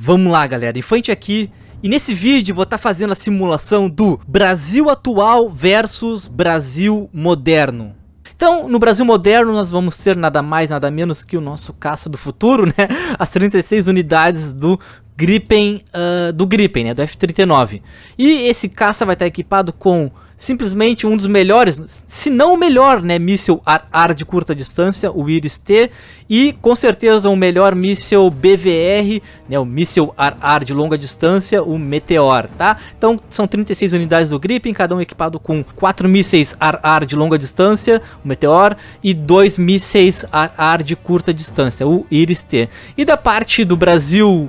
Vamos lá, galera. Infante aqui. E nesse vídeo vou estar tá fazendo a simulação do Brasil atual versus Brasil moderno. Então, no Brasil moderno, nós vamos ter nada mais, nada menos que o nosso caça do futuro, né? As 36 unidades do Gripen, uh, do Gripen, né? Do F-39. E esse caça vai estar equipado com simplesmente um dos melhores, se não o melhor, né, míssil ar, de curta distância, o Iris-T, e com certeza o melhor míssil BVR, né, o míssil ar, de longa distância, o Meteor, tá? Então são 36 unidades do Gripen, cada um equipado com 4 mísseis ar, de longa distância, o Meteor, e dois mísseis ar, de curta distância, o Iris-T. E da parte do Brasil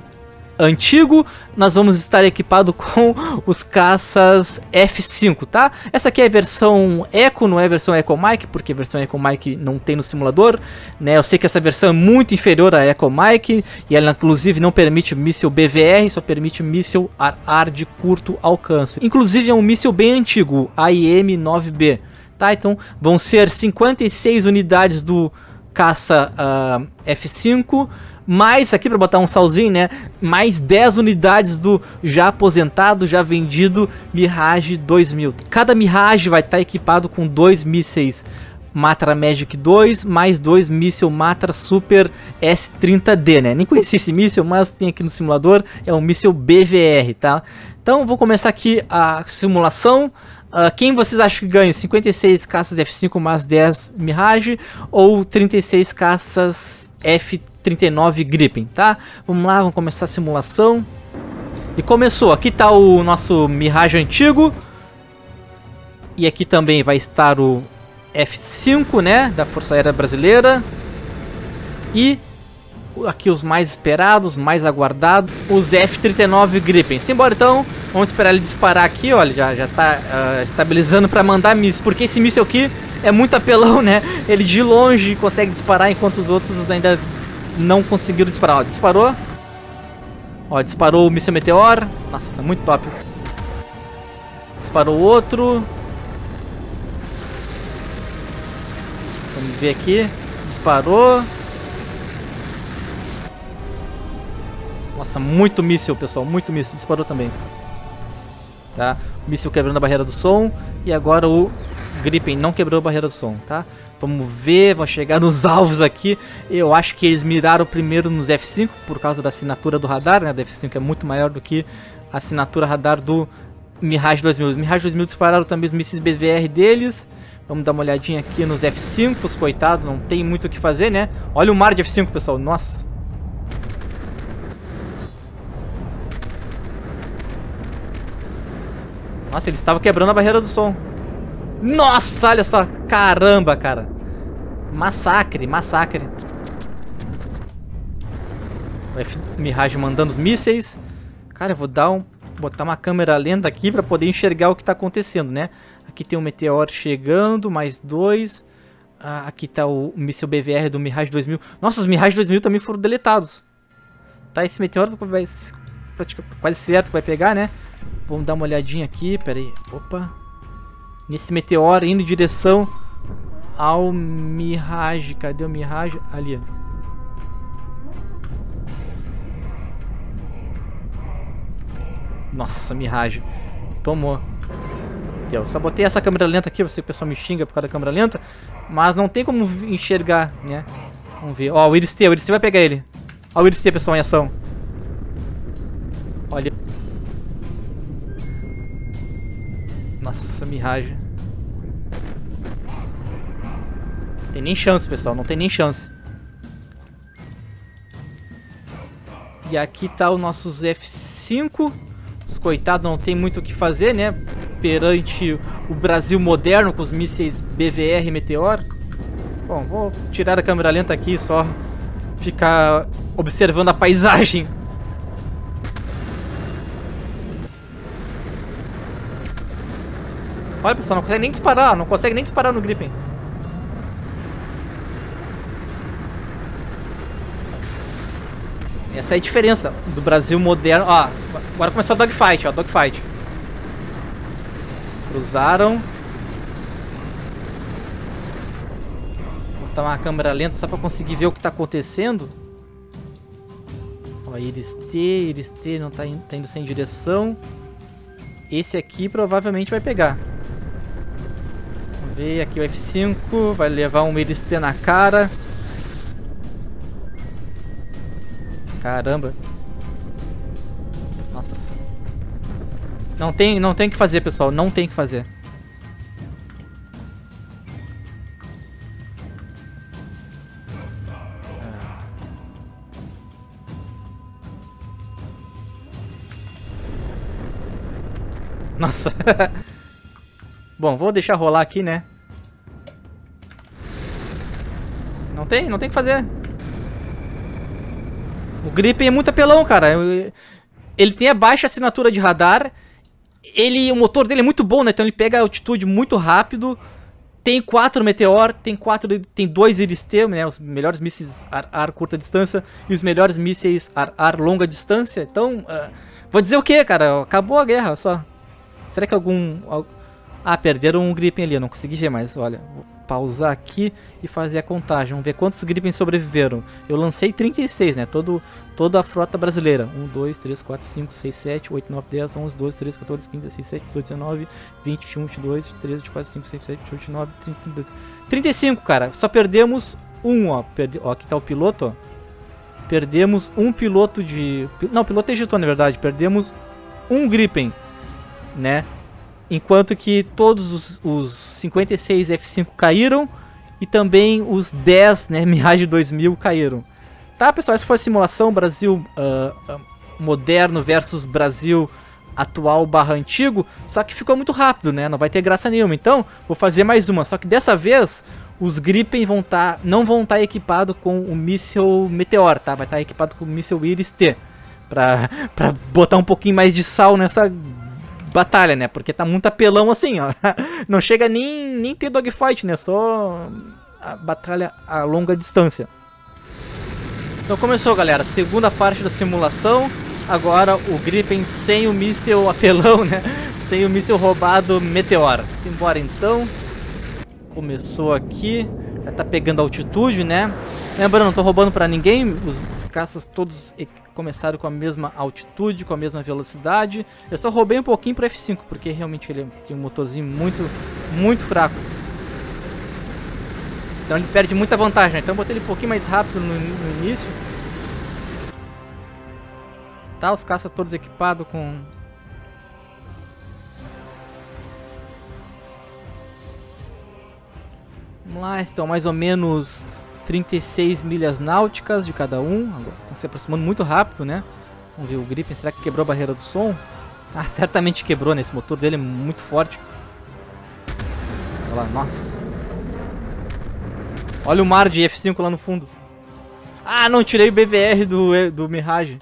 antigo, nós vamos estar equipado com os caças F5, tá? Essa aqui é a versão Eco, não é a versão Eco Mike, porque a versão Eco Mike não tem no simulador, né? Eu sei que essa versão é muito inferior à Eco Mike, e ela inclusive não permite míssil BVR, só permite míssil ar, ar de curto alcance. Inclusive é um míssil bem antigo, AIM-9B, tá? Então vão ser 56 unidades do caça uh, F5, mais aqui para botar um salzinho, né? Mais 10 unidades do já aposentado, já vendido Mirage 2000. Cada Mirage vai estar tá equipado com dois mísseis Matra Magic 2, mais dois míssil Matra Super S30D, né? Nem conheci esse míssil, mas tem aqui no simulador, é um míssil BVR, tá? Então vou começar aqui a simulação. Uh, quem vocês acham que ganha? 56 caças F5 mais 10 Mirage ou 36 caças F 39 Gripen, tá? Vamos lá, vamos começar a simulação. E começou, aqui tá o nosso Mirage antigo. E aqui também vai estar o F5, né, da Força Aérea Brasileira. E aqui os mais esperados, mais aguardados, os F-39 Gripen. Simbora então, vamos esperar ele disparar aqui, olha, já, já tá uh, estabilizando para mandar míssil, porque esse míssil aqui é muito apelão, né? Ele de longe consegue disparar, enquanto os outros ainda não conseguiram disparar. Ó, disparou. Ó, disparou o míssil meteor. Nossa, muito top. Disparou outro. Vamos ver aqui. Disparou. Nossa, muito míssil, pessoal. Muito míssil. Disparou também. Tá? O míssil quebrando a barreira do som. E agora o Gripen não quebrou a barreira do som, tá? Vamos ver, vão chegar nos alvos aqui. Eu acho que eles miraram primeiro nos F5 por causa da assinatura do radar, né? Da F5 é muito maior do que a assinatura radar do Mirage 2000. Os Mirage 2000 dispararam também os mísseis BVR deles. Vamos dar uma olhadinha aqui nos F5, os coitados, não tem muito o que fazer, né? Olha o mar de F5, pessoal, nossa. Nossa, ele estava quebrando a barreira do som. Nossa, olha só. Caramba, cara. Massacre, massacre. O F Mirage mandando os mísseis. Cara, eu vou dar um, botar uma câmera lenta aqui para poder enxergar o que está acontecendo, né? Aqui tem um meteoro chegando, mais dois. Ah, aqui está o míssil BVR do Mirage 2000. Nossa, os Mirage 2000 também foram deletados. Tá, esse meteoro vai quase certo vai pegar, né? Vamos dar uma olhadinha aqui, pera aí. Opa nesse meteoro indo em direção ao Mirage. Cadê o Mirage? Ali. Nossa, Mirage. Tomou. Eu só botei essa câmera lenta aqui, você o pessoal me xinga por causa da câmera lenta. Mas não tem como enxergar, né? Vamos ver. Ó, o Iris T, o Iris T vai pegar ele. Ó o Iris T, pessoal, em ação. Olha. Nossa, Mirage. Tem nem chance, pessoal. Não tem nem chance. E aqui tá os nossos F5. Os coitados não tem muito o que fazer, né? Perante o Brasil moderno com os mísseis BVR e Meteor. Bom, vou tirar a câmera lenta aqui só ficar observando a paisagem. Olha, pessoal, não consegue nem disparar. Não consegue nem disparar no Gripen. Essa é a diferença do Brasil moderno. Ó, agora começou a dogfight, ó, dogfight. Cruzaram. Vou botar uma câmera lenta só pra conseguir ver o que tá acontecendo. Ó, Iris T, Iris T não tá, in, tá indo sem direção. Esse aqui provavelmente vai pegar. Vamos ver, aqui o F5, vai levar um Iris T na cara. Caramba. Nossa. Não tem, não tem o que fazer, pessoal. Não tem o que fazer. Nossa. Bom, vou deixar rolar aqui, né? Não tem, não tem o que fazer. O Gripen é muito apelão, cara. Ele tem a baixa assinatura de radar. Ele, o motor dele é muito bom, né? Então ele pega a altitude muito rápido. Tem quatro Meteor, tem quatro, tem dois Iris-T, né? Os melhores mísseis ar, ar, curta distância e os melhores mísseis ar, ar longa distância. Então, uh, vou dizer o que, cara? Acabou a guerra, só. Será que algum... Ah, perderam um Gripen ali, eu não consegui ver, mas olha, pausar aqui e fazer a contagem. Vamos ver quantos Gripen sobreviveram. Eu lancei 36, né? Todo, toda a frota brasileira. 1, 2, 3, 4, 5, 6, 7, 8, 9, 10, 11, 12, 13, 14, 15, 16, 17, 18, 19, 20, 21, 22, 23, 24, 25, 26, 27, 28, 29, 30, 32. 35, cara. Só perdemos um, ó. Perdi... ó aqui tá o piloto, ó. Perdemos um piloto de... Não, piloto ejetou, na verdade. Perdemos um Gripen né? Enquanto que todos os, os 56 F5 caíram e também os 10 né, Mirage 2000 caíram. Tá, pessoal, essa foi a simulação Brasil uh, uh, moderno versus Brasil atual barra antigo, só que ficou muito rápido, né? Não vai ter graça nenhuma. Então, vou fazer mais uma. Só que dessa vez, os Gripen vão tá, não vão estar tá equipados com o míssil Meteor, tá? Vai estar tá equipado com o míssil Iris-T. Pra, pra botar um pouquinho mais de sal nessa batalha, né? Porque tá muito apelão assim, ó. Não chega nem, nem ter dogfight, né? Só a batalha a longa distância. Então começou, galera. Segunda parte da simulação. Agora o Gripen sem o míssil apelão, né? Sem o míssil roubado Meteor. Simbora então. Começou aqui. Já tá pegando altitude, né? Lembrando, não tô roubando pra ninguém. Os, os caças todos começaram com a mesma altitude, com a mesma velocidade. Eu só roubei um pouquinho pro F5, porque realmente ele tem um motorzinho muito, muito fraco. Então ele perde muita vantagem, né? Então eu botei ele um pouquinho mais rápido no, no início. Tá, os caças todos equipados com... Vamos lá, estão mais ou menos 36 milhas náuticas de cada um. Agora, estão se aproximando muito rápido, né? Vamos ver o Gripen. Será que quebrou a barreira do som? Ah, certamente quebrou, né? Esse motor dele é muito forte. Olha lá, nossa. Olha o mar de F5 lá no fundo. Ah, não, tirei o BVR do, do Mirage.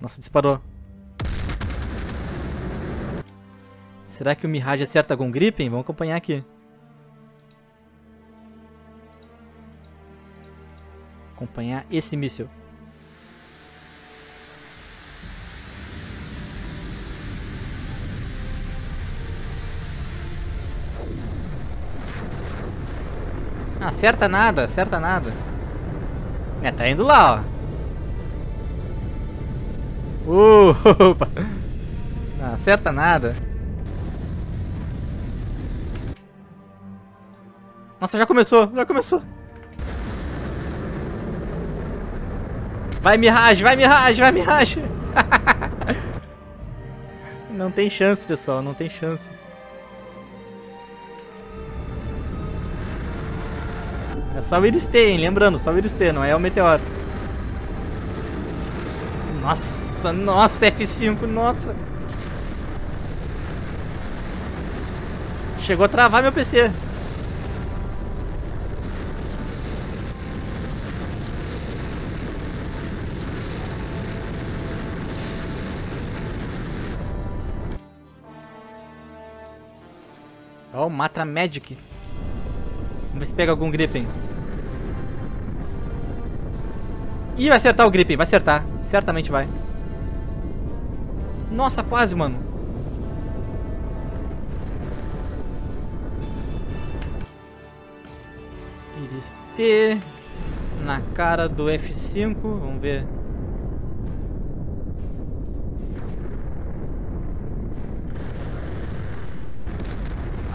Nossa, disparou. Será que o Mirage acerta com o Gripen? Vamos acompanhar aqui. Acompanhar esse míssil. Ah, acerta nada, acerta nada. É, tá indo lá, ó. Uh, opa. Não acerta nada. Nossa, já começou, já começou. Vai Mirage, vai Mirage, vai Mirage. não tem chance, pessoal, não tem chance. É só o Iris? Lembrando, só o Iris não é o Meteoro. Nossa, nossa, F5, nossa. Chegou a travar meu PC. Ó, oh, Matra Magic. Vamos ver se pega algum Gripen. Ih, vai acertar o Gripen, vai acertar. Certamente vai. Nossa, quase, mano. Iris T. Na cara do F5, vamos ver.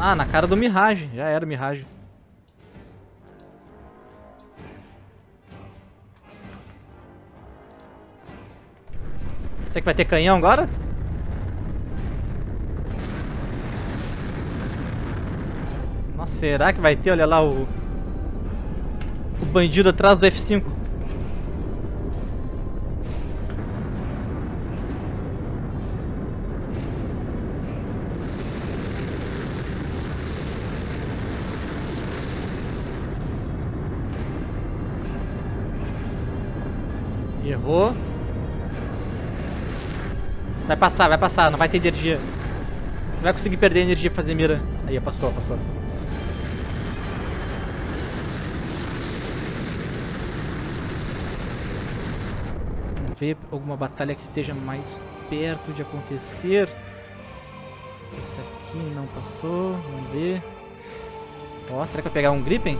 Ah, na cara do Mirage. Já era o Mirage. Será que vai ter canhão agora? Nossa, será que vai ter? Olha lá o... O bandido atrás do F5. Errou. Vai passar, vai passar, não vai ter energia. Não vai conseguir perder energia fazer mira. Aí, passou, passou. Ver alguma batalha que esteja mais perto de acontecer. Esse aqui não passou, vamos ver. Ó, será que vai pegar um Gripen?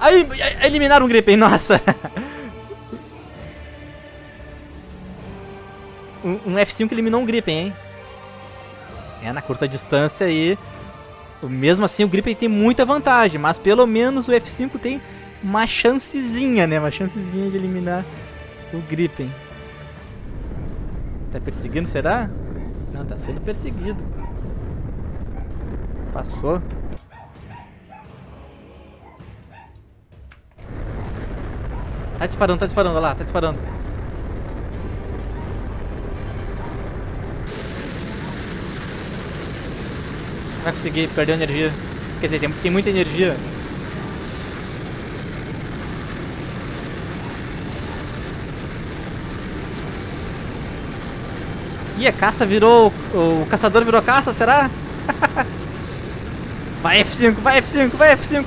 Aí, eliminaram um Gripen, nossa! Um, um F5 eliminou um Gripen, hein? É, na curta distância aí. Mesmo assim, o Gripen tem muita vantagem, mas pelo menos o F5 tem uma chancezinha, né? Uma chancezinha de eliminar o Gripen. Tá perseguindo, será? Não, tá sendo perseguido. Passou. Tá disparando, tá disparando, olha lá, tá disparando. Vai conseguir, perder energia. Quer dizer, tem, tem muita energia. Ih, a caça virou... O caçador virou caça, será? vai F5, vai F5, vai F5.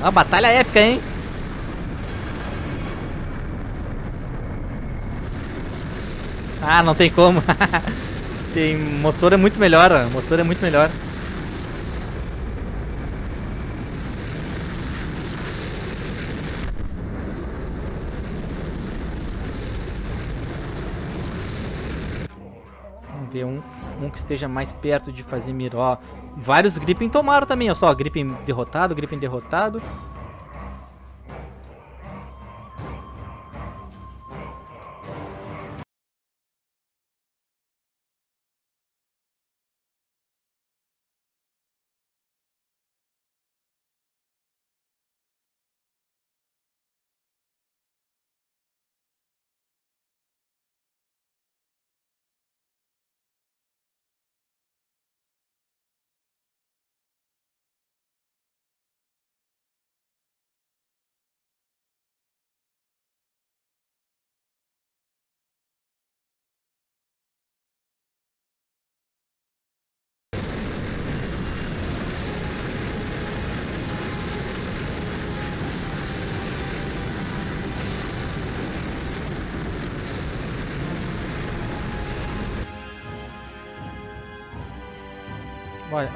Uma batalha épica, hein? Ah, não tem como. tem motor é muito melhor, motor é muito melhor. Vamos ver um, um que esteja mais perto de fazer miró. Vários Gripen tomaram também, ó só, Gripen derrotado, Gripen derrotado.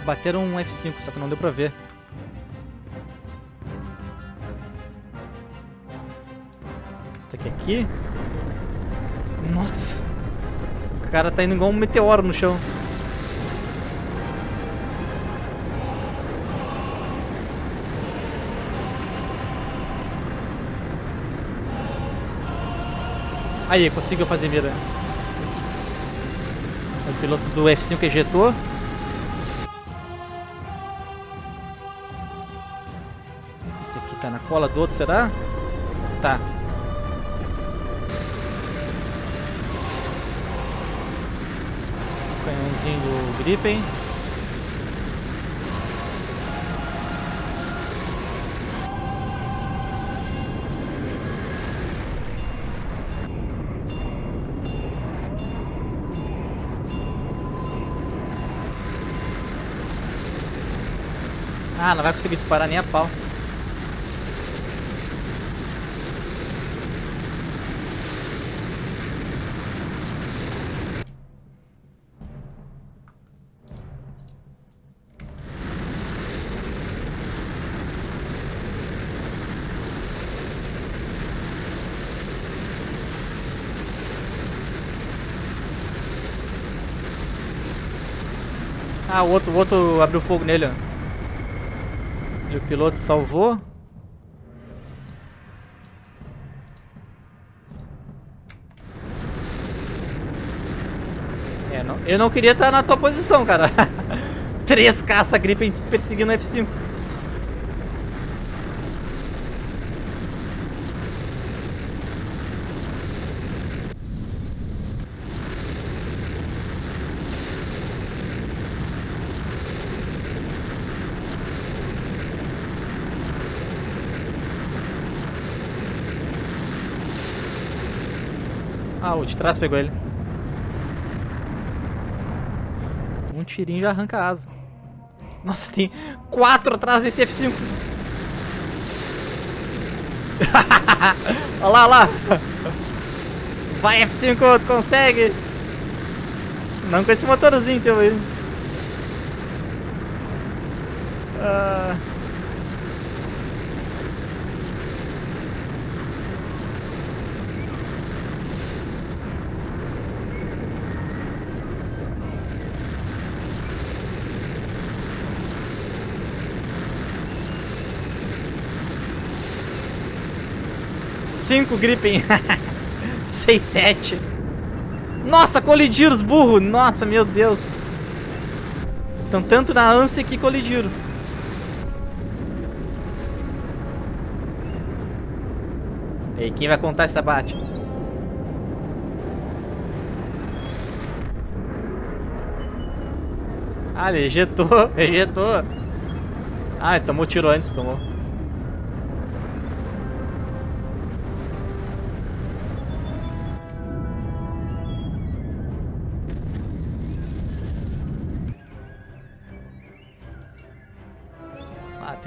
Bateram um F5, só que não deu pra ver. Daqui aqui. Nossa! O cara tá indo igual um meteoro no chão. Aí, conseguiu fazer mira. O piloto do F5 ejetou. Tá na cola do outro, será? Tá. Canhãozinho do Gripen. Ah, não vai conseguir disparar nem a pau. Ah, o outro, o outro abriu fogo nele, ó. E o piloto salvou. É, não, eu não queria estar na tua posição, cara. Três caça gripe perseguindo o F5. Ah, o de trás pegou ele. Um tirinho já arranca a asa. Nossa, tem quatro atrás desse F5. olha lá, olha lá. Vai F5, tu consegue. Não com esse motorzinho teu aí. Ah... Cinco Gripen. Seis, sete. Nossa, colidiram os burros. Nossa, meu Deus. Estão tanto na ânsia que colidiram. E quem vai contar esse abate? Ah, ele ejetou, ejetou. Ah, ele tomou tiro antes, tomou.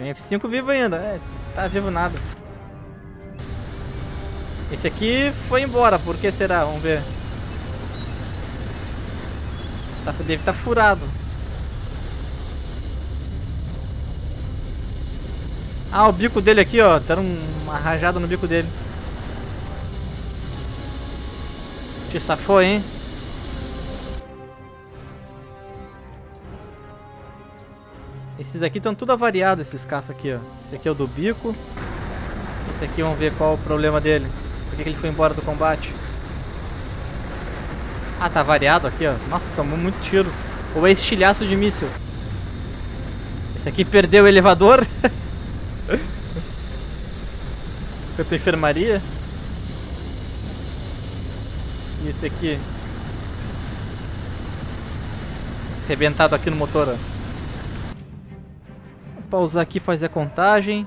Tem um F5 vivo ainda. É, tá vivo nada. Esse aqui foi embora, por que será? Vamos ver. Tá, deve estar tá furado. Ah, o bico dele aqui, ó. Tá uma rajada no bico dele. Te safou, hein? Esses aqui estão tudo avariados, esses caças aqui, ó. Esse aqui é o do bico. Esse aqui, vamos ver qual o problema dele. Por que, que ele foi embora do combate? Ah, tá variado aqui, ó. Nossa, tomou muito tiro. Ou é estilhaço de míssil. Esse aqui perdeu o elevador. Foi pra enfermaria. E esse aqui. Arrebentado aqui no motor, ó pausar aqui fazer a contagem.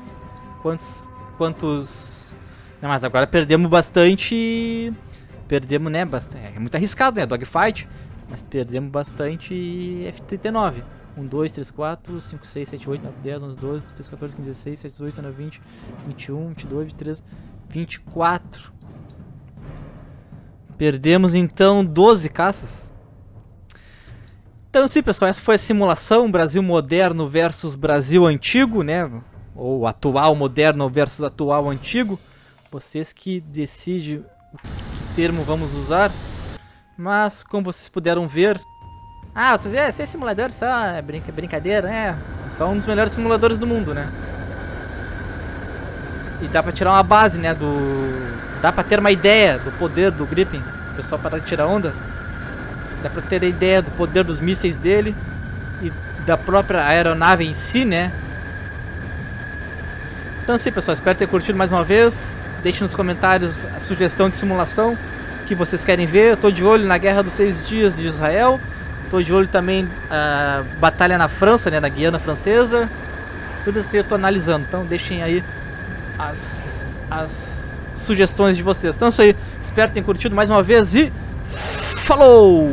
Quantos. Quantos. Não, mas agora perdemos bastante. Perdemos, né? Bastante. É muito arriscado, né? Dogfight. Mas perdemos bastante F39. 1, 2, 3, 4, 5, 6, 7, 8, 9, 10, 11, 12, 13, 14, 15, 16, 17, 18, 19, 20, 21, 22, 23, 24. Perdemos então 12 caças. Então sim, pessoal, essa foi a simulação Brasil moderno versus Brasil antigo, né? Ou atual moderno versus atual antigo. Vocês que decidem que termo vamos usar. Mas, como vocês puderam ver... Ah, vocês é, esse é simulador só, é brinca, brincadeira, né? Só um dos melhores simuladores do mundo, né? E dá pra tirar uma base, né, do... Dá pra ter uma ideia do poder do Gripen. O pessoal para tirar onda. Dá pra ter a ideia do poder dos mísseis dele e da própria aeronave em si, né? Então assim, pessoal, espero ter curtido mais uma vez. Deixe nos comentários a sugestão de simulação que vocês querem ver. Eu tô de olho na Guerra dos Seis Dias de Israel. Tô de olho também a uh, Batalha na França, né? Na Guiana Francesa. Tudo isso eu tô analisando. Então deixem aí as, as sugestões de vocês. Então é isso aí. Espero ter curtido mais uma vez e... Falou!